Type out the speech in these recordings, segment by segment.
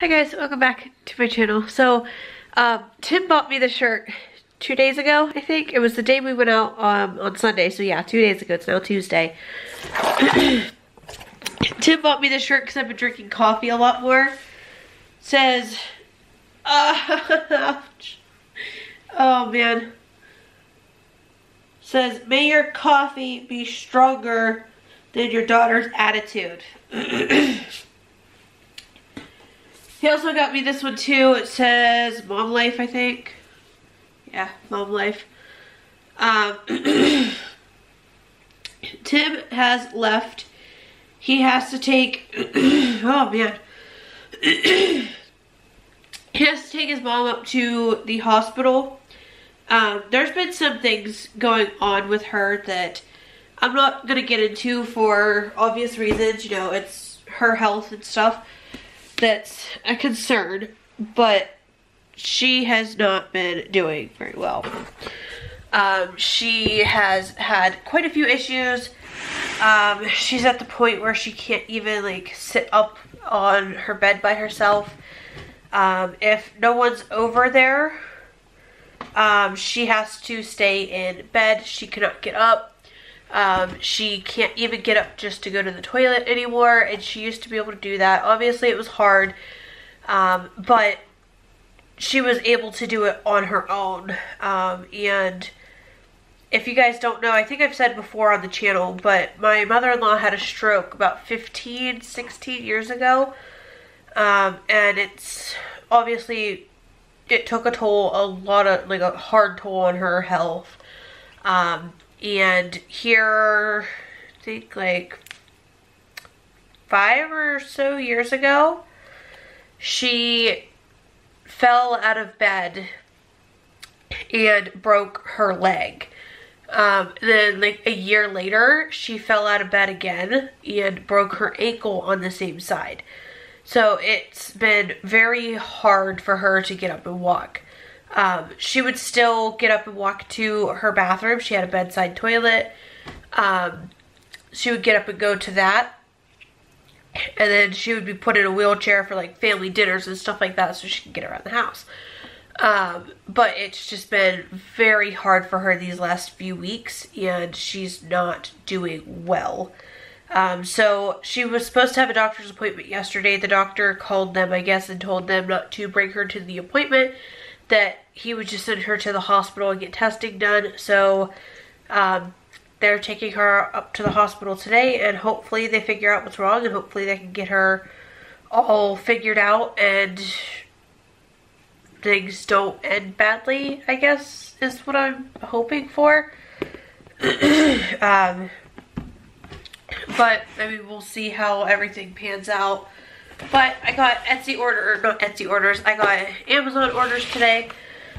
Hi guys, welcome back to my channel. So, um, Tim bought me the shirt two days ago, I think. It was the day we went out um, on Sunday, so yeah, two days ago. It's now Tuesday. Tim bought me the shirt because I've been drinking coffee a lot more. says, uh, oh man. says, may your coffee be stronger than your daughter's attitude. He also got me this one too. It says Mom Life, I think. Yeah, Mom Life. Um, Tim has left. He has to take, oh man. he has to take his mom up to the hospital. Um, there's been some things going on with her that I'm not going to get into for obvious reasons. You know, it's her health and stuff that's a concern, but she has not been doing very well. Um, she has had quite a few issues. Um, she's at the point where she can't even like sit up on her bed by herself. Um, if no one's over there, um, she has to stay in bed. She cannot get up. Um, she can't even get up just to go to the toilet anymore, and she used to be able to do that. Obviously, it was hard, um, but she was able to do it on her own. Um, and if you guys don't know, I think I've said before on the channel, but my mother-in-law had a stroke about 15, 16 years ago. Um, and it's obviously, it took a toll, a lot of, like a hard toll on her health. Um, and here, I think like five or so years ago, she fell out of bed and broke her leg. Um, then like a year later, she fell out of bed again and broke her ankle on the same side. So it's been very hard for her to get up and walk. Um, she would still get up and walk to her bathroom. She had a bedside toilet. Um, she would get up and go to that. And then she would be put in a wheelchair for like family dinners and stuff like that so she could get around the house. Um, but it's just been very hard for her these last few weeks and she's not doing well. Um, so she was supposed to have a doctor's appointment yesterday. The doctor called them, I guess, and told them not to bring her to the appointment that he would just send her to the hospital and get testing done. So um, they're taking her up to the hospital today and hopefully they figure out what's wrong and hopefully they can get her all figured out and things don't end badly, I guess, is what I'm hoping for. um, but, I mean, we'll see how everything pans out. But I got Etsy order, or not Etsy orders, I got Amazon orders today.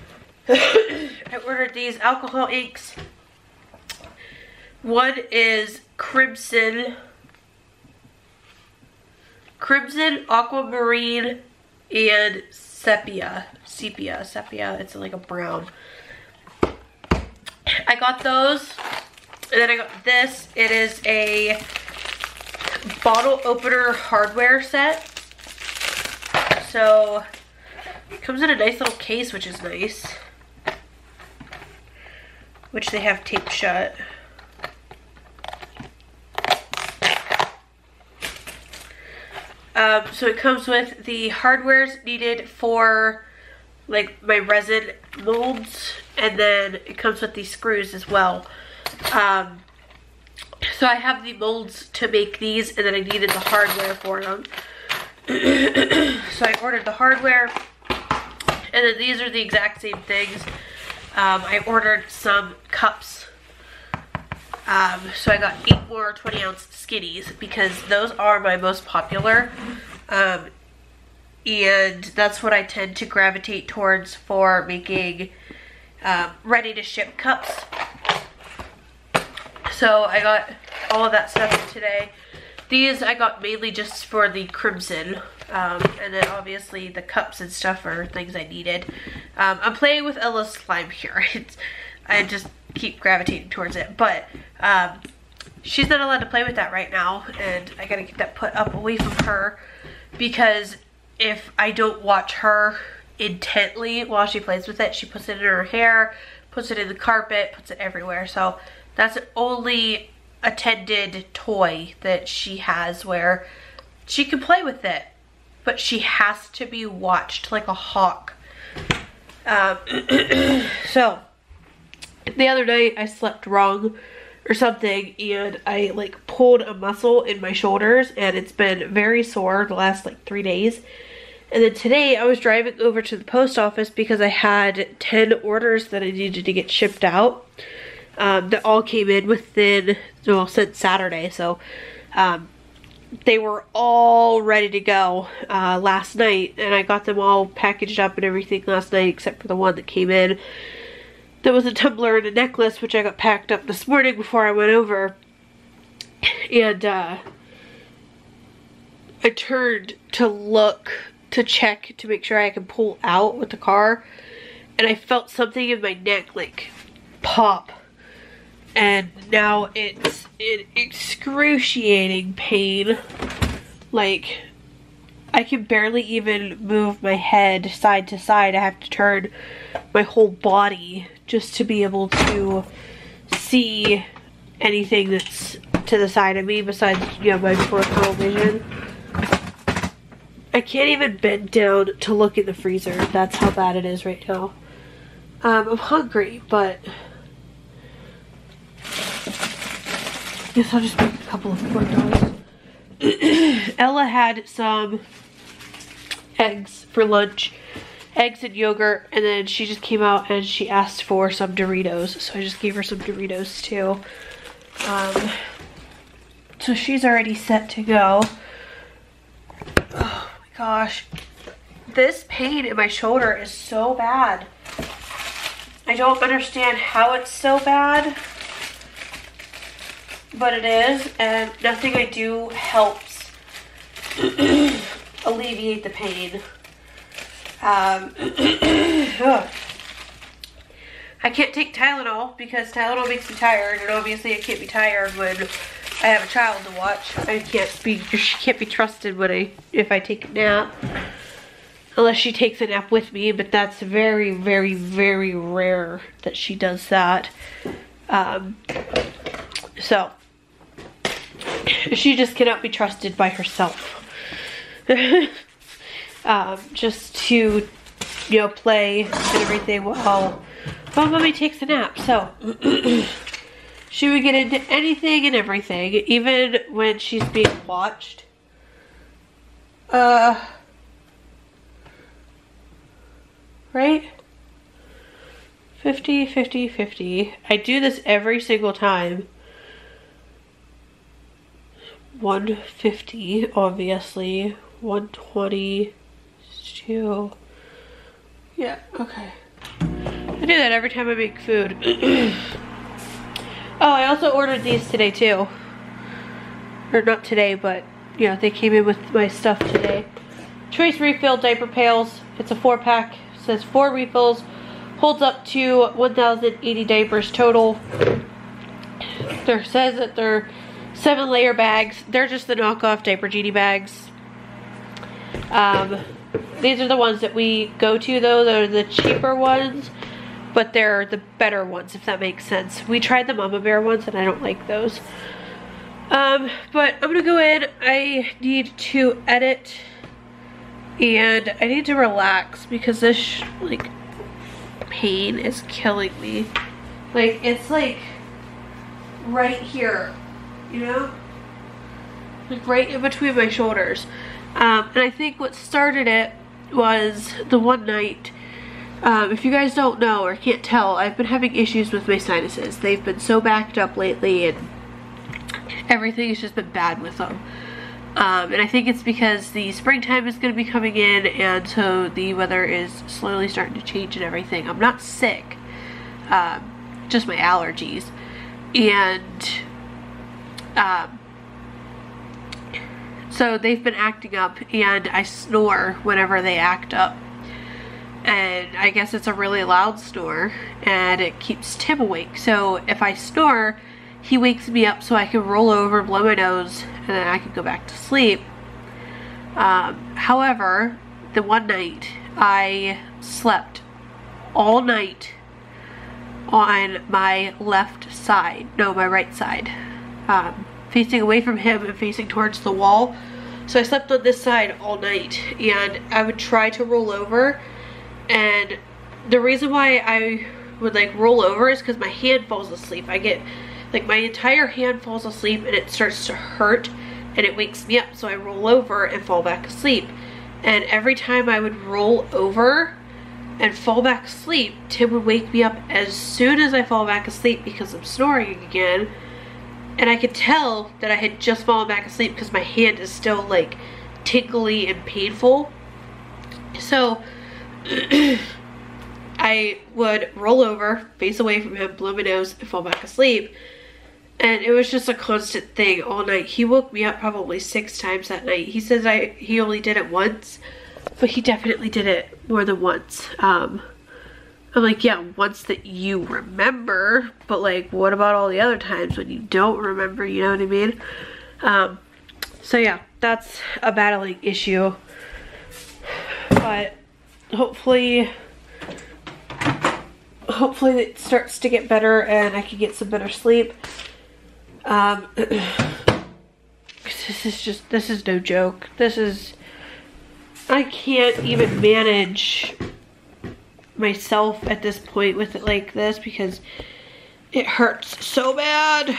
I ordered these alcohol inks. One is Crimson, Crimson, Aquamarine, and Sepia. Sepia, Sepia, it's like a brown. I got those. And then I got this. It is a bottle opener hardware set. So, it comes in a nice little case, which is nice. Which they have taped shut. Um, so it comes with the hardwares needed for like my resin molds and then it comes with these screws as well. Um, so I have the molds to make these and then I needed the hardware for them. so I ordered the hardware. And then these are the exact same things. Um, I ordered some cups. Um, so I got eight more 20 ounce skinnies because those are my most popular. Um, and that's what I tend to gravitate towards for making um, ready to ship cups. So I got all of that stuff today. These I got mainly just for the crimson. Um, and then obviously the cups and stuff are things I needed. Um, I'm playing with Ella's slime here. It's, I just keep gravitating towards it. But um, she's not allowed to play with that right now. And I gotta get that put up away from her. Because if I don't watch her intently while she plays with it. She puts it in her hair, puts it in the carpet, puts it everywhere. So that's the only attended toy that she has where she can play with it, but she has to be watched like a hawk. Um, so the other night I slept wrong or something and I like pulled a muscle in my shoulders and it's been very sore the last like three days. And then today I was driving over to the post office because I had 10 orders that I needed to get shipped out. Um, that all came in within, well, since Saturday. So um, they were all ready to go uh, last night. And I got them all packaged up and everything last night except for the one that came in. There was a tumbler and a necklace which I got packed up this morning before I went over. And uh, I turned to look to check to make sure I can pull out with the car. And I felt something in my neck like pop. And now it's in excruciating pain. Like I can barely even move my head side to side. I have to turn my whole body just to be able to see anything that's to the side of me besides, you know, my peripheral vision. I can't even bend down to look in the freezer. That's how bad it is right now. Um, I'm hungry, but I guess I'll just make a couple of corn dogs. Ella had some eggs for lunch. Eggs and yogurt, and then she just came out and she asked for some Doritos, so I just gave her some Doritos too. Um, so she's already set to go. Oh my gosh. This pain in my shoulder is so bad. I don't understand how it's so bad, but it is, and nothing I do helps alleviate the pain. Um, I can't take Tylenol because Tylenol makes me tired, and obviously I can't be tired when I have a child to watch. I can't be she can't be trusted when I if I take a nap. Unless she takes a nap with me, but that's very, very, very rare that she does that. Um, so, she just cannot be trusted by herself. um, just to, you know, play and everything while, mommy takes a nap. So, she would get into anything and everything, even when she's being watched. Uh, right? 50, 50, 50. I do this every single time. 150, obviously. 120, two. Yeah, okay. I do that every time I make food. oh, I also ordered these today too. Or not today, but yeah, they came in with my stuff today. Choice refill diaper pails. It's a four pack. It says four refills. Holds up to 1,080 diapers total. There says that they're seven layer bags. They're just the knockoff Diaper Genie bags. Um, these are the ones that we go to though. They're the cheaper ones, but they're the better ones if that makes sense. We tried the Mama Bear ones and I don't like those. Um, but I'm gonna go in. I need to edit and I need to relax because this like pain is killing me. Like it's like right here, you know? Like right in between my shoulders. Um, and I think what started it was the one night um, if you guys don't know or can't tell, I've been having issues with my sinuses. They've been so backed up lately and everything has just been bad with them. Um, and I think it's because the springtime is going to be coming in and so the weather is slowly starting to change and everything. I'm not sick, um, just my allergies. And um, so they've been acting up and I snore whenever they act up. And I guess it's a really loud snore and it keeps Tim awake. So if I snore, he wakes me up so I can roll over, blow my nose, and then I can go back to sleep. Um, however, the one night I slept all night on my left side, no, my right side, um, facing away from him and facing towards the wall. So I slept on this side all night and I would try to roll over and the reason why I would like roll over is because my hand falls asleep. I get like my entire hand falls asleep and it starts to hurt and it wakes me up so I roll over and fall back asleep and every time I would roll over and fall back asleep Tim would wake me up as soon as I fall back asleep because I'm snoring again and I could tell that I had just fallen back asleep because my hand is still like tingly and painful so I would roll over, face away from him, blow my nose, and fall back asleep. And it was just a constant thing all night. He woke me up probably six times that night. He says I he only did it once, but he definitely did it more than once. Um, I'm like, yeah, once that you remember, but like, what about all the other times when you don't remember, you know what I mean? Um, so yeah, that's a battling issue. But hopefully hopefully it starts to get better and I can get some better sleep. Um, this is just, this is no joke. This is, I can't even manage myself at this point with it like this because it hurts so bad.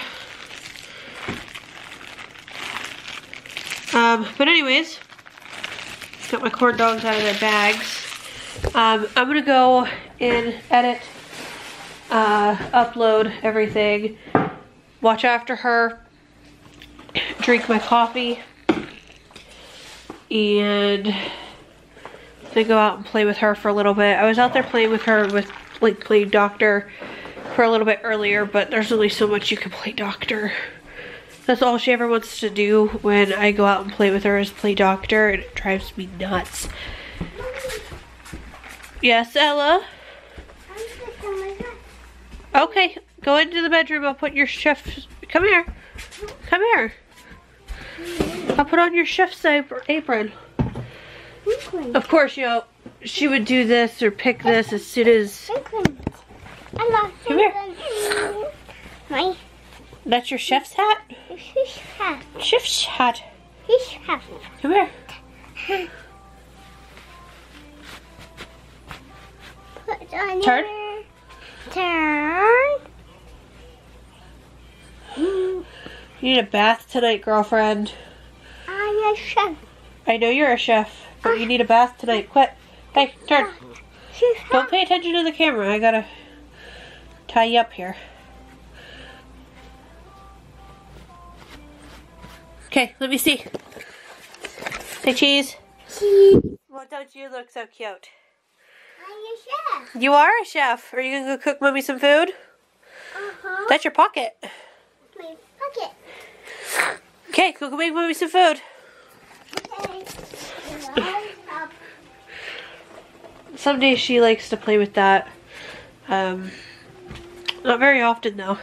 Um, but anyways, got my corn dogs out of their bags. Um, I'm gonna go and edit uh, upload everything, watch after her, drink my coffee, and then go out and play with her for a little bit. I was out there playing with her with like playing doctor for a little bit earlier, but there's only so much you can play doctor. That's all she ever wants to do when I go out and play with her is play doctor and it drives me nuts. Yes, Ella? Okay, go into the bedroom. I'll put your chef. Come here. Come here. I'll put on your chef's apron. Of course, you know, she would do this or pick this as soon as. Come here. My. That's your chef's hat? Chef's hat. Chef's hat. Come here. Turn. Turn. You need a bath tonight, girlfriend. I'm a chef. I know you're a chef, but you need a bath tonight. Quit. Hey, turn. Don't pay attention to the camera. I gotta tie you up here. Okay, let me see. Say cheese. Cheese. Well, don't you look so cute? I'm a chef. You are a chef. Are you gonna go cook mommy some food? Uh-huh. That's your pocket. My pocket. Okay, go make mommy some food. Okay. Some days she likes to play with that. Um, not very often though.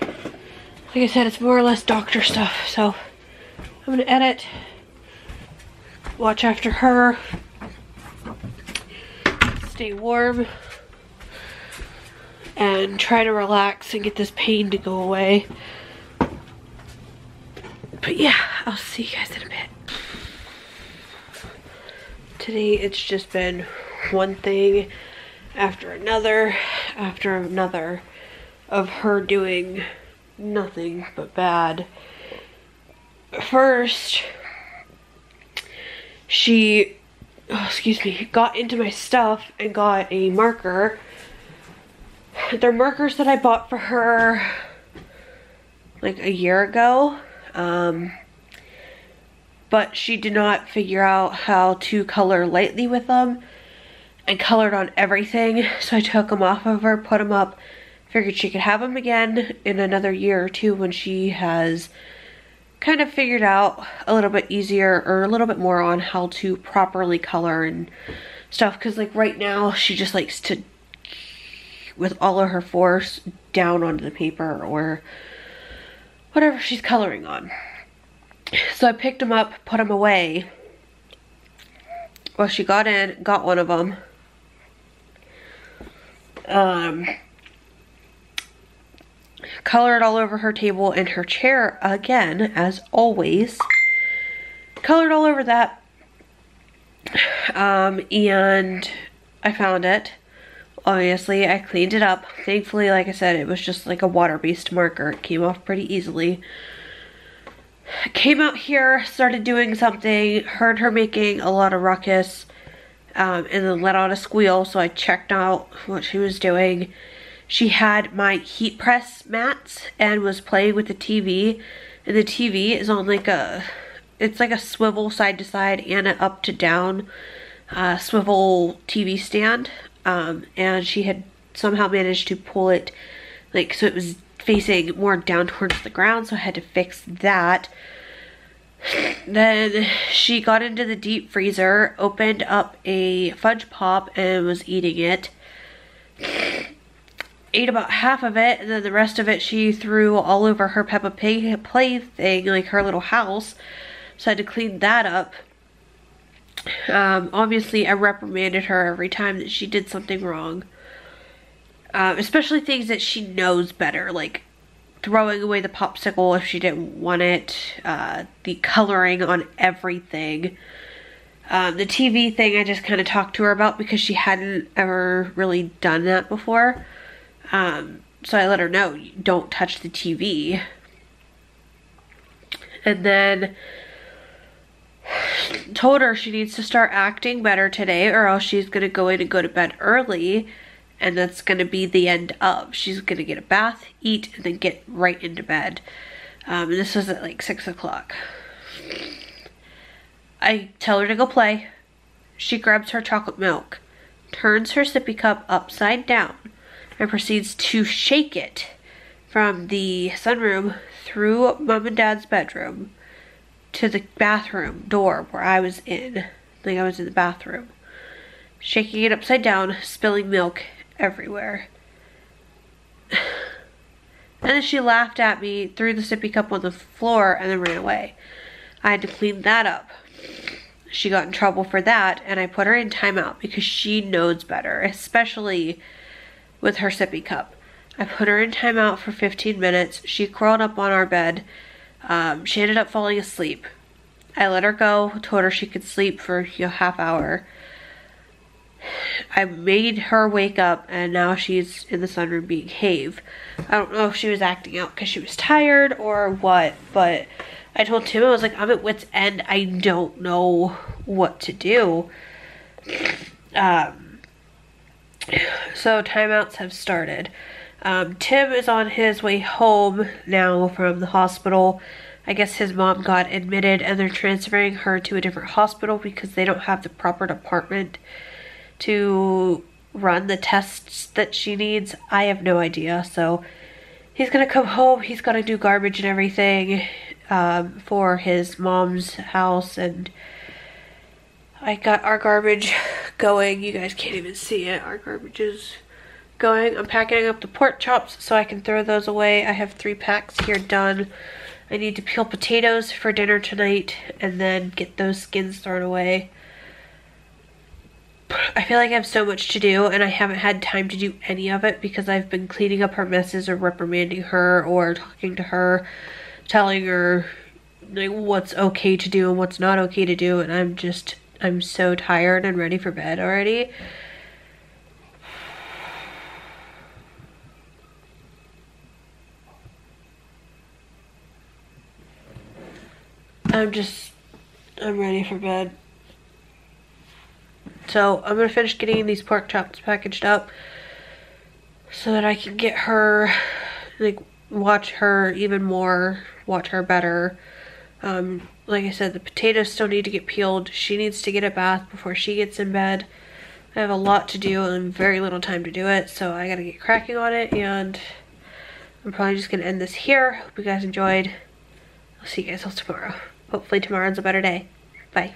Like I said, it's more or less doctor stuff. So I'm gonna edit, watch after her, stay warm, and try to relax and get this pain to go away. But yeah, I'll see you guys in a bit. Today it's just been one thing after another after another of her doing nothing but bad. First, she, oh, excuse me, got into my stuff and got a marker. They're markers that I bought for her like a year ago. Um, but she did not figure out how to color lightly with them and colored on everything. So I took them off of her, put them up, figured she could have them again in another year or two when she has kind of figured out a little bit easier or a little bit more on how to properly color and stuff. Because like right now she just likes to, with all of her force, down onto the paper or whatever she's coloring on. So I picked them up, put them away. well, she got in, got one of them. Um, colored all over her table and her chair again, as always. Colored all over that. Um, and I found it. Obviously, I cleaned it up. Thankfully, like I said, it was just like a water-based marker. It came off pretty easily. Came out here, started doing something, heard her making a lot of ruckus, um, and then let out a squeal, so I checked out what she was doing. She had my heat press mats and was playing with the TV, and the TV is on like a, it's like a swivel side to side and an up to down uh, swivel TV stand, um, and she had somehow managed to pull it like so it was facing more down towards the ground, so I had to fix that. Then she got into the deep freezer, opened up a fudge pop, and was eating it. Ate about half of it, and then the rest of it she threw all over her Peppa Pig plaything, like her little house. So I had to clean that up. Um, obviously, I reprimanded her every time that she did something wrong. Um, especially things that she knows better, like throwing away the popsicle if she didn't want it, uh, the coloring on everything. Um, the TV thing I just kind of talked to her about because she hadn't ever really done that before. Um, so I let her know, don't touch the TV. And then told her she needs to start acting better today or else she's going to go in and go to bed early and that's going to be the end of. She's going to get a bath, eat, and then get right into bed. Um, and this was at like 6 o'clock. I tell her to go play. She grabs her chocolate milk, turns her sippy cup upside down, and proceeds to shake it from the sunroom through mom and dad's bedroom to the bathroom door where I was in. Like I was in the bathroom. Shaking it upside down, spilling milk everywhere. And then she laughed at me, threw the sippy cup on the floor, and then ran away. I had to clean that up. She got in trouble for that, and I put her in timeout because she knows better, especially with her sippy cup. I put her in timeout for 15 minutes. She crawled up on our bed. Um, she ended up falling asleep. I let her go, told her she could sleep for a half hour. I made her wake up and now she's in the sunroom being Have. I don't know if she was acting out because she was tired or what, but I told Tim, I was like, I'm at wit's end. I don't know what to do. Um, so timeouts have started. Um, Tim is on his way home now from the hospital. I guess his mom got admitted and they're transferring her to a different hospital because they don't have the proper department to run the tests that she needs. I have no idea. So he's to come home. he's gonna do garbage and everything um, for his mom's house. And I got our garbage going. You guys can't even see it. Our garbage is going. I'm packing up the pork chops so I can throw those away. I have three packs here done. I need to peel potatoes for dinner tonight and then get those skins thrown away. I feel like I have so much to do and I haven't had time to do any of it because I've been cleaning up her messes or reprimanding her or talking to her, telling her like what's okay to do and what's not okay to do and I'm just I'm so tired and ready for bed already. I'm just I'm ready for bed. So I'm gonna finish getting these pork chops packaged up so that I can get her, like, watch her even more, watch her better. Um, like I said, the potatoes still need to get peeled. She needs to get a bath before she gets in bed. I have a lot to do and very little time to do it, so I gotta get cracking on it, and I'm probably just gonna end this here. Hope you guys enjoyed. I'll see you guys all tomorrow. Hopefully tomorrow's a better day. Bye.